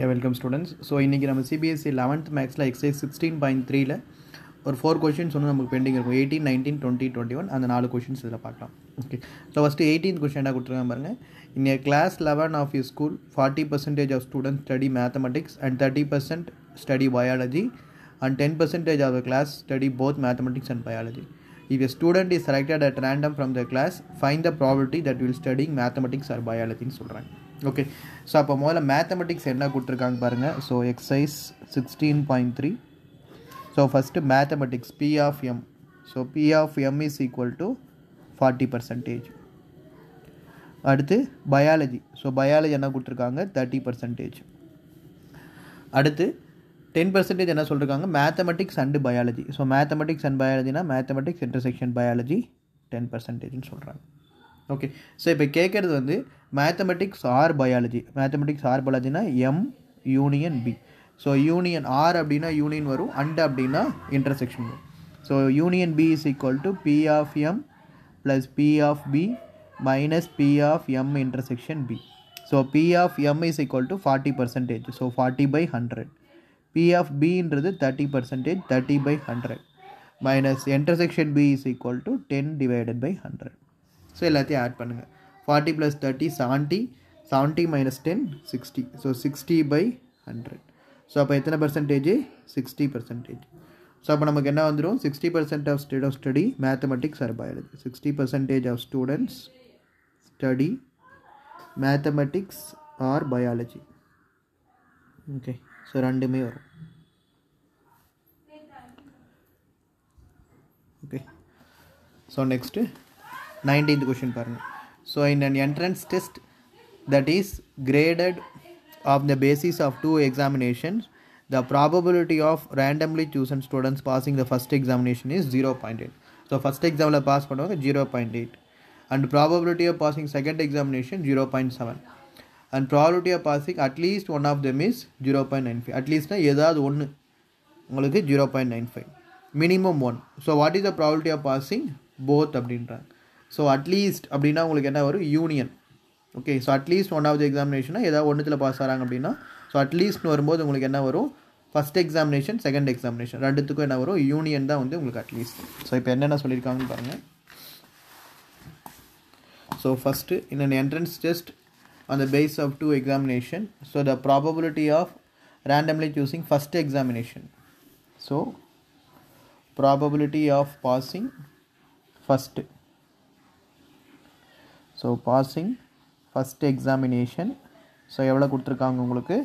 ஏ welcome students so இன்றைக்கி நம்ம CBSE eleventh மேக்ஸில் எக்ஸைஸ் சிக்ஸ்டீன் பாயிண்ட் த்ரீல ஒரு ஃபோர் கொஷின்ஸ் வந்து நமக்கு பெண்டிங் இருக்கும். Eighteen nineteen twenty twenty one அந்த நாலு கொஷின்ஸ் இதில் பார்க்கலாம். Okay so first eighteen question என்ன கொடுத்துருக்காங்க பாருங்கள் in a class eleven of you school forty percentage of students study mathematics and thirty percent study biology and 10% of the class study both mathematics and biology. If a student is selected at random from the class, find the probability that will studying mathematics or biology ன்னு சொல்கிறாங்க okay so அப்போ முதல்ல mathematics என்ன கொடுத்துருக்காங்க பாருங்கள் so exercise sixteen point three so first mathematics P of M so P of M is equal to forty percentage அடுத்து biology so biology என்ன கொடுத்துருக்காங்க? தேர்ட்டி பர்சன்டேஜ் அடுத்து டென் பர்சன்டேஜ் என்ன சொல்லியிருக்காங்க mathematics and biology so mathematics and பயாலஜினா mathematics intersection biology ten பர்சன்டேஜ்னு சொல்கிறாங்க okay. So இப்போ கேட்குறது வந்து mathematics or biology mathematics or பயாலஜினா M union B so union or அப்படின்னா யூனியன் வரும். அண்ட் அப்படின்னா இன்டர்செக்ஷன் வரும். So union B is equal to P of M plus P of B minus P of M intersection B so P of M is equal to forty percentage so forty by hundred P of பின்றது thirty percentage thirty by hundred minus intersection B is equal to ten divided by hundred so எல்லாத்தையும் add பண்ணுங்கள் forty plus thirty seventy seventy minus ten sixty so sixty by hundred so அப்போ எத்தனை percentage sixty percentage so அப்போ நமக்கு என்ன வந்துடும் sixty percent of state of study mathematics or biology sixty percentage of students study mathematics or biology okay so ரெண்டுமே வரும். Okay so next nineteenth question பாருங்கள் so in an entrance test that is graded of the basis of two examinations the probability of randomly chosen students passing the first examination is zero point eight so first எக்ஸாமில் pass பண்ணுவாங்க zero point eight and probability of passing second examination zero point seven and probability of passing at least one of them is zero point nine five அட்லீஸ்ட்னா ஏதாவது ஒன்று உங்களுக்கு zero point nine five minimum one so what is the probability of passing both அப்படின்றாங்க. So at least அப்படின்னா உங்களுக்கு என்ன வரும்? Union okay so at least one of the எக்ஸாமினேஷனாக ஏதாவது ஒன்றுத்தில் பாஸ் ஆகிறாங்க அப்படின்னா ஸோ அட்லீஸ்ட்னு வரும்போது உங்களுக்கு என்ன வரும்? ஃபஸ்ட் எக்ஸாமினேஷன் செகண்ட் எக்ஸாமினேஷன் ரெண்டுத்துக்கும் என்ன வரும்? யூனியன் தான் வந்து உங்களுக்கு அட்லீஸ்ட் ஸோ இப்போ என்னென்ன சொல்லியிருக்காங்கன்னு பாருங்கள் so first in entrance test on the base of two examination so the probability of randomly choosing first examination. So probability of passing first. So passing first examination so எவ்வளோ கொடுத்துருக்காங்க உங்களுக்கு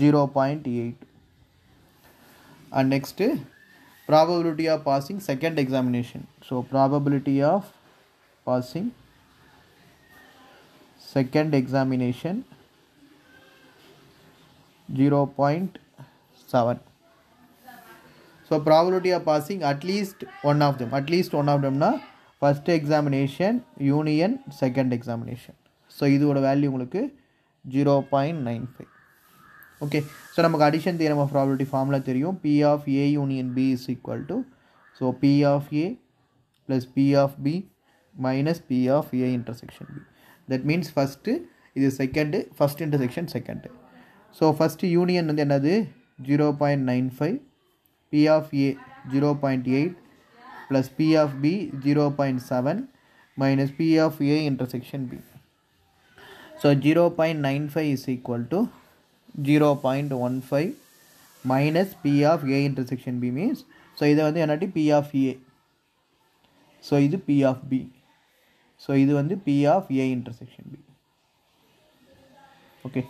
zero point eight and next probability of passing second examination so probability of passing second examination 0.7 so probability of passing at least one of them at least one of them first examination union second examination so இதோட value உங்களுக்கு zero point nine five okay so நமக்கு addition theorem of probability formula தெரியும். P of A union B is equal to so P of A plus P of B minus P of A intersection B that means first இது second first intersection second so first union வந்து என்னது? Zero point nine five P of A zero point eight plus P of B zero point seven minus P of A intersection B so zero point nine five is equal to zero point one five minus P of A intersection B means so இதை வந்து என்னாட்டி P of A so இது P of B so இது வந்து P of A intersection B okay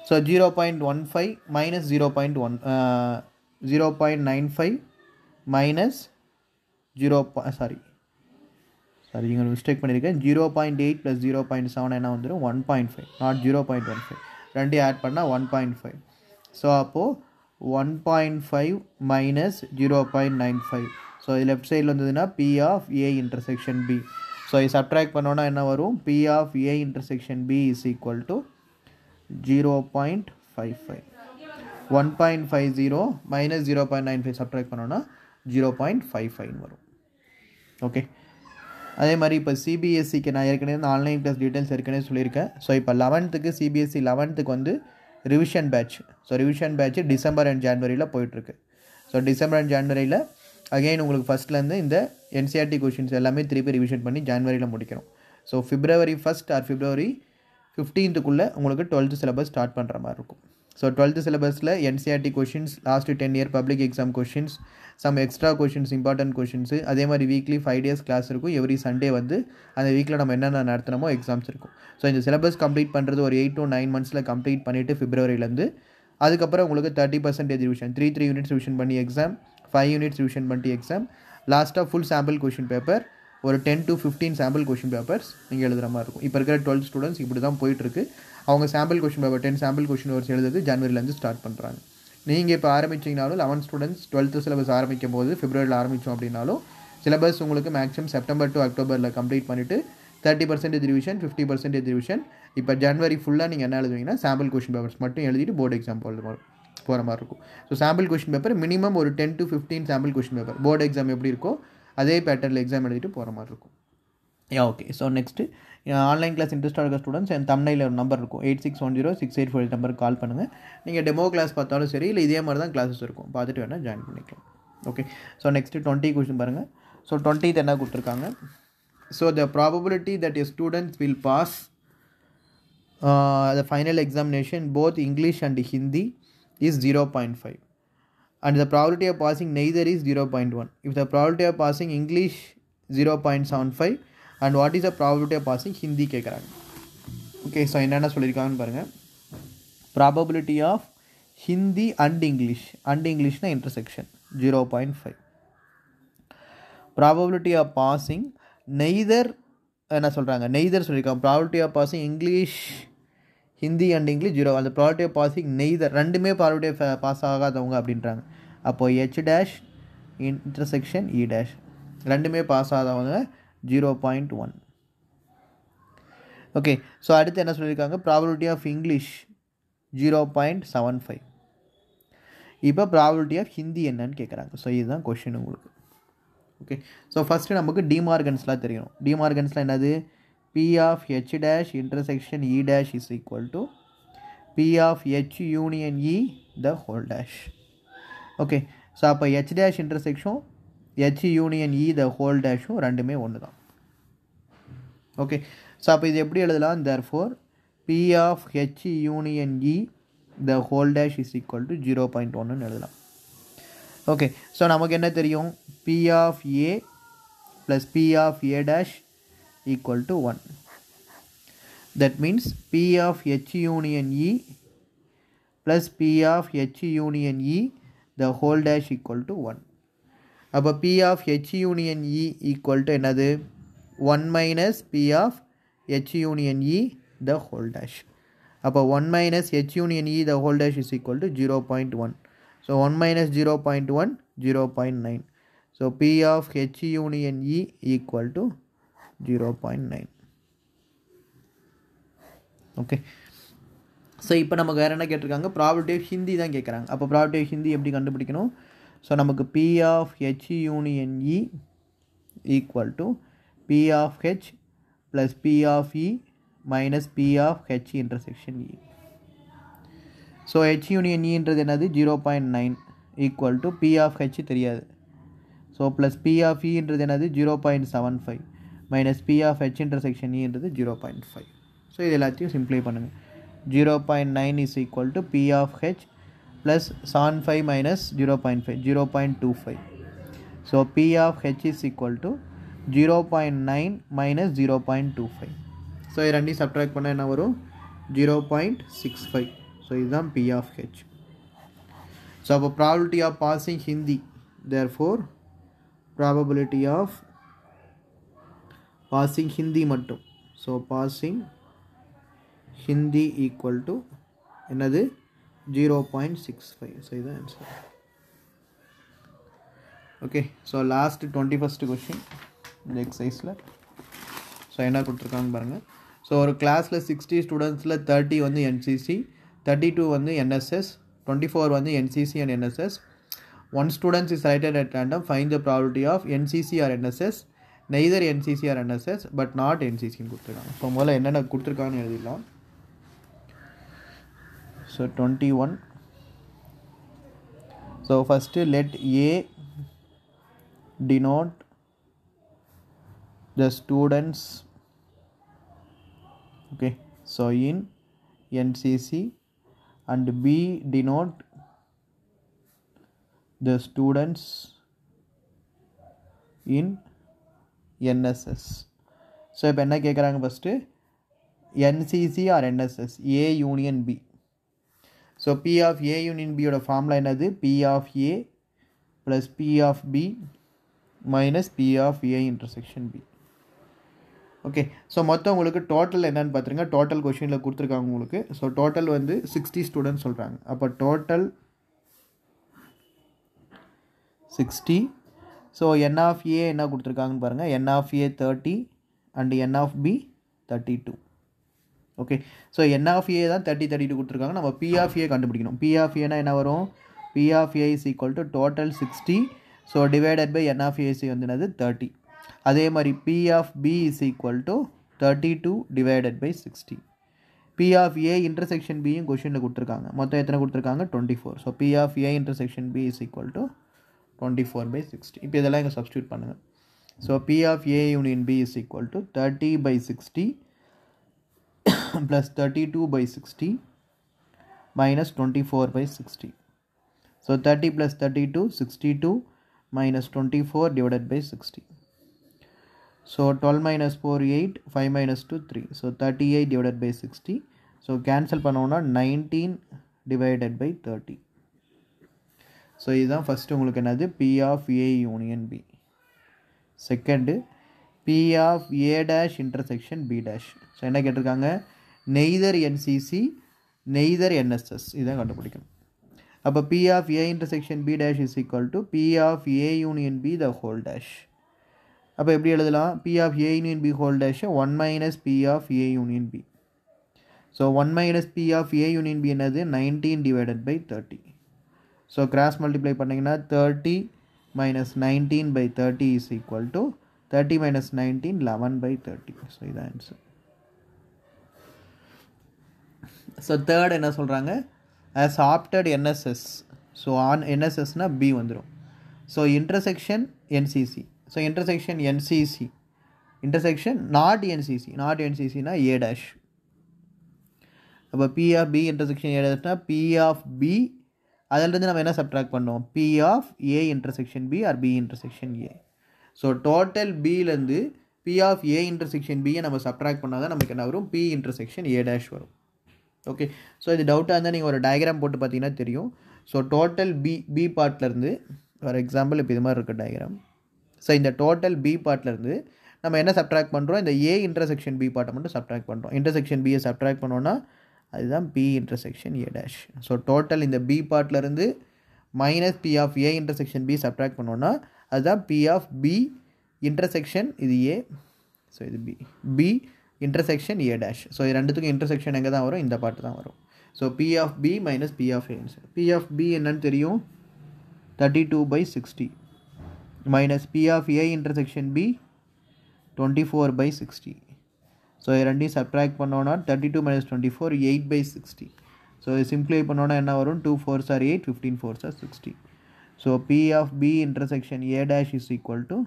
so zero point one five minus zero point one zero point nine five minus zero sorry sorry இங்கே mistake பண்ணியிருக்கேன் zero point eight plus zero point seven என்ன வந்துடும் one point five not zero point one five ரெண்டையும் add பண்ணால் one point five so அப்போது one point five minus zero point nine five so இது left சைடில் வந்ததுன்னா P of A intersection B so இது subtract பண்ணோன்னா என்ன வரும்? P of A intersection B is equal to zero point five five one point five zero minus zero point nine five subtract பண்ணோன்னா zero point five ஃபைவ்னு வரும். Okay அதே மாதிரி இப்போ சிபிஎஸ்சிக்கு நான் ஏற்கனவே இந்த ஆன்லைன் கிளாஸ் டீட்டெயில்ஸ் ஏற்கனவே சொல்லியிருக்கேன். ஸோ இப்போ லெவன்த்துக்கு சிபிஎஸ்சி லெவன்த்துக்கு வந்து revision batch so revision batch December and ஜான்வரியில் போயிட்டுருக்கு. ஸோ டிசம்பர் அண்ட் ஜான்வரியில் அகைன் உங்களுக்கு ஃபஸ்ட்லேருந்து இந்த என்சிஆர்டி கொஷின்ஸ் எல்லாமே திருப்பி ரிவிஷன் பண்ணி ஜான்வரியில் முடிக்கிறோம் so February first or February ஃபிஃப்டீன்த்துக்குள்ளே உங்களுக்கு டுவெல்த்து சிலபஸ் ஸ்டார்ட் பண்ணுற மாதிரி இருக்கும். ஸோ டுவெல்த்து சிலபஸில் NCERT questions last ten year public exam questions some extra questions important questions அதே மாதிரி வீக்லி ஃபைவ் டேஸ் கிளாஸ் இருக்கும். எவ்ரி சண்டே வந்து அந்த வீக்கில் நம்ம என்னென்ன நடத்தினமோ எக்ஸாம்ஸ் இருக்கும். ஸோ இந்த சிலபஸ் கம்ப்ளீட் பண்ணுறது ஒரு எயிட் டு நைன் மந்த்ஸில் கம்ப்ளீட் பண்ணிவிட்டு ஃபிப்ரவரியிலேருந்து அதுக்கப்புறம் உங்களுக்கு thirty percentage revision three three units revision பண்ணி எக்ஸாம் ஃபைவ் யூனிட்ஸ் ரிவிஷன் பண்ணி எக்ஸாம் லாஸ்ட்டாக ஃபுல் சாம்பிள் கொஷின் பேப்பர் ஒரு ten to fifteen sample question papers நீங்கள் எழுதுகிற மாதிரி இருக்கும். இப்போ இருக்கிற டுவெல்த் ஸ்டூடெண்ட்ஸ் இப்படி தான் போயிட்டுருக்கு. அவங்க sample question paper ten sample question வச்சு எழுதுறது ஜனவரிலேருந்து ஸ்டார்ட் பண்ணுறாங்க நீங்கள் இப்போ ஆரம்பிச்சிங்கனாலும் லெவன்த் ஸ்டூடெண்ட்ஸ் டுவெல்த்து சிலபஸ் ஆரம்பிக்கும் போது ஃபிப்ரவரியில் ஆரம்பித்தோம் அப்படின்னாலும் சிலபஸ் உங்களுக்கு மேக்ஸிமம் செப்டம்பர் டு அக்டோபரில் கம்ப்ளீட் பண்ணிவிட்டு thirty percentage revision fifty percentage revision இப்போ ஜனவரி ஃபுல்லாக நீங்கள் என்ன எழுதுவீங்கன்னா சாம்பிள் கொஷின் பேப்பர்ஸ் மட்டும் எழுதிட்டு போர்டு எக்ஸாம் போகிற மாதிரி போகிற மாதிரி இருக்கும். So sample question paper minimum ஒரு ten to fifteen sample question paper board exam எப்படி இருக்கோ அதே பேட்டர்னில் எக்ஸாம் எழுதிட்டு போகிற மாதிரி இருக்கும். Yeah okay so next online class இன்ட்ரெஸ்டாக இருக்க ஸ்டூடெண்ட்ஸ் என் தமிழில் ஒரு நம்பர் இருக்கும். Eight six one zero six eight four நம்பருக்கு கால் பண்ணுங்கள் நீங்கள் டெமோ கிளாஸ் பார்த்தாலும் சரி இல்லை இதே மாதிரி தான் கிளாஸஸ் இருக்கும். பார்த்துட்டு வேணால் ஜாயின் பண்ணிக்கலாம். Okay so next twenty question பாருங்கள் ஸோ டுவெண்ட்டித் என்ன கொடுத்துருக்காங்க? So the probability that a students will pass the final examination both English and Hindi is zero point five and the probability of passing neither is 0.1 if the probability of passing english 0.75 and what is the probability of passing hindi கேட்குறாங்க okay so என்னென்ன சொல்லியிருக்காங்கன்னு பாருங்கள் probability of Hindi and English and இங்கிலீஷ்னா intersection zero point five probability of passing neither என்ன சொல்கிறாங்க neither சொல்லியிருக்காங்க. Probability of passing English Hindi and English zero அந்த property passing neither ரெண்டுமே property pass uh, ஆகாதவங்க அப்படின்றாங்க. அப்போது H dash intersection E dash ரெண்டுமே pass ஆகாதவங்க zero point one okay so அடுத்து என்ன சொல்லியிருக்காங்க? Probability of English zero point seven five இப்போ ப்ராபிலிட்டி ஆஃப் ஹிந்தி என்னன்னு கேட்குறாங்க ஸோ இதுதான் கொஷின் உங்களுக்கு. ஓகே ஸோ ஃபஸ்ட்டு நமக்கு டிமார்கன்ஸ்லாம் தெரியணும் டிமார்கன்ஸ்லாம் என்னது? P of H dash intersection E dash is equal to P of H union E the whole dash. Okay so அப்போ H dash intersection H union E the whole டேஷும் ரெண்டுமே ஒன்று தான் okay so அப்போ இது எப்படி எழுதலாம்? Therefore P of H union E the whole dash is equal to zero point ஒன்றுன்னு எழுதலாம். ஓகே ஸோ நமக்கு என்ன தெரியும்? P of A plus P of A dash equal to 1 that means p of h union e plus p of h union e the whole dash equal to 1 அப்போ p of h union e equal to என்னது 1 minus p of h union e the whole dash அப்போ 1 minus h union e the whole dash is equal to 0.1 so 1 minus 0.1 0.9 so p of h union e equal to 0.9 okay so இப்போ நமக்கு வேறு என்ன கேட்டிருக்காங்க? Property of Hindi தான் கேட்குறாங்க அப்போ property of Hindi எப்படி கண்டுபிடிக்கணும்? ஸோ நமக்கு P of H union E equal to P of H plus P of E minus P of H intersection E so H union இன்றது என்னது? Zero point nine equal to P of H தெரியாது. So plus P of இன்றது என்னது? Zero point seven five minus P of H intersection இன்றது zero point five so இது எல்லாத்தையும் simply பண்ணுங்கள் zero point nine is equal to P of H plus seven five minus zero point five zero point two five so P of H is equal to zero point nine minus zero point two five so இது ரெண்டையும் subtract பண்ணால் என்ன வரும்? Zero point six five so இதுதான் P of H so அப்போ probability of passing Hindi therefore probability of passing Hindi மட்டும். So passing Hindi equal to என்னது? Zero point six five so இதுதான் answer okay so last twenty first question இந்த எக்ஸசைஸில் so என்ன கொடுத்துருக்காங்க பாருங்கள் so ஒரு கிளாஸில் சிக்ஸ்டி ஸ்டூடெண்ட்ஸில் தேர்ட்டி வந்து என்சிசி தேர்ட்டி டூ வந்து என்எஸ்எஸ் டுவெண்ட்டி ஃபோர் வந்து NCC and NSS one students is selected at random find the probability of NCC or NSS neither NCC or NSS but not என்சிசின்னு கொடுத்துருக்காங்க. So முதல்ல என்னென்ன கொடுத்துருக்காங்கன்னு எழுதிடலாம். So so twenty one so first let A denote the students okay so in ncc and b denote the students in NSS so இப்போ என்ன கேட்குறாங்க first NCC or NSS A union B so P of A union பியோட formula என்னது? P of A plus P of B minus P of A intersection B okay so மொத்தம் உங்களுக்கு total என்னென்னு பார்த்துருங்க total கொஷினில் கொடுத்துருக்காங்க உங்களுக்கு. ஸோ டோட்டல் வந்து சிக்ஸ்டி ஸ்டூடெண்ட்ஸ் சொல்கிறாங்க அப்போ total sixty so N of A என்ன கொடுத்துருக்காங்கன்னு பாருங்கள் N of A thirty and N of B thirty two okay so N of A தான் தேர்ட்டி தேர்ட்டி டூ கொடுத்துருக்காங்க. நம்ம பி ஆஃப் ஏ கண்டுபிடிக்கணும். பி ஆஃப் ஏனா என்ன வரும்? P of A is equal to total sixty so divided by N of AC வந்து என்னது? Thirty அதே மாதிரி P of B is equal to thirty two divided by sixty P of A intersection பியும் கொஷினில் கொடுத்துருக்காங்க. மொத்தம் எத்தனை கொடுத்துருக்காங்க? Twenty four so P of A intersection B is equal to twenty four by sixty இப்போ இதெல்லாம் இங்கே சப்ஸ்டியூட் பண்ணுங்கள் so P of A union B is equal to thirty by sixty plus thirty two by sixty minus twenty four by sixty so thirty plus thirty two sixty two minus 24 divided by 60. So 12 minus 4 8, 5 minus 2 3. So 38 divided by 60. So cancel பண்ணோம்னா 19 divided by 30. So இதுதான் first உங்களுக்கு என்னது? P of A union B second P of A dash intersection B dash so என்ன கேட்டிருக்காங்க? Neither NCC neither NSS இதான் கண்டுபிடிக்கணும். அப்போ P of A intersection B dash is equal to P of A union B the whole dash அப்போ எப்படி எழுதலாம்? P of A union B whole dash one minus P of A union B so one minus P of A union B என்னது? Nineteen divided by thirty so cross multiply பண்ணிங்கன்னா thirty minus nineteen by thirty is equal to thirty minus nineteen eleven by thirty so இதான் answer so third என்ன சொல்கிறாங்க as opted NSS so on என்எஸ்எஸ்னால் B வந்துடும் so intersection NCC so intersection NCC intersection not NCC not என்சிசினா A dash அப்போ P of B intersection A டேஷ்னா P of B அதிலிருந்து நம்ம என்ன subtract பண்ணுவோம் P of A intersection B or P intersection A so total பிலேருந்து P of A intersection பியை நம்ம subtract பண்ணால் தான் நமக்கு என்ன வரும்? பி இன்டர்செக்ஷன் ஏ டேஷ் வரும். ஓகே ஸோ இது டவுட்டாக இருந்தால் நீங்கள் ஒரு டயக்ராம் போட்டு பார்த்தீங்கன்னா தெரியும். ஸோ டோட்டல் பி பி பார்ட்லேருந்து ஃபார் எக்ஸாம்பிள் இப்போ இது மாதிரி இருக்குது டயக்ராம் ஸோ இந்த டோட்டல் பி பார்ட்லேருந்து நம்ம என்ன சப்ட்ராக்ட் பண்ணுறோம் இந்த ஏ இன்டர்செக்ஷன் பி பார்ட்டை மட்டும் சப்ட்ராக்ட் பண்ணுறோம் இன்டர்செக்ஷன் பியை சப்ட்ராக்ட் பண்ணோன்னா அதுதான் P intersection A dash so total இந்த B பார்ட்லேருந்து minus P of A intersection B subtract பண்ணோன்னா அதுதான் பி ஆஃப் பி இன்டர்செக்ஷன் இது ஏ ஸோ இது P P intersection A dash so இது ரெண்டுத்துக்கும் இன்டர்செக்ஷன் எங்கே தான் வரும்? இந்த பாட்டு தான் வரும். So P of B minus P of A P of B என்னன்னு தெரியும்? Thirty two by sixty minus P of A intersection B twenty four by sixty so இது ரெண்டையும் சப்ட்ராக்ட் பண்ணோன்னா thirty two minus twenty four eight by sixty so இது simplify பண்ணோன்னா என்ன வரும் two four sir eight fifteen four sir sixty so P of B intersection A dash is equal to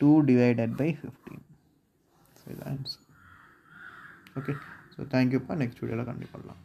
two divided by fifteen so இது answer okay so தேங்க்யூப்பா next வீடியோவில் கண்டிப்பாக பண்ணலாம்